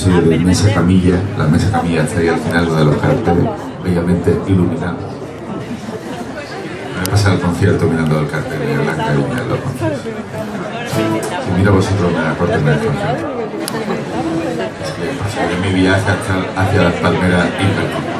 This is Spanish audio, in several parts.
episodio de Mesa Camilla. La Mesa Camilla está ahí al final, uno de los carteles, bellamente iluminado. Me pasa el concierto mirando el cartel de Blanca y los conciertos. Si miro vosotros me acorto en el concierto. Es que paso de mi viaje hacia, hacia las palmeras invertidas. Donde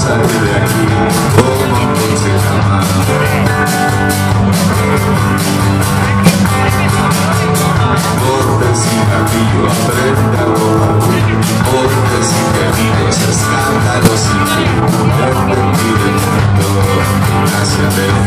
salir de aquí, como un dulce jamás. Bordes sin gatillo, aprende a volar, bordes sin gemidos, escándalos sin fin, entendí del mundo, gracias de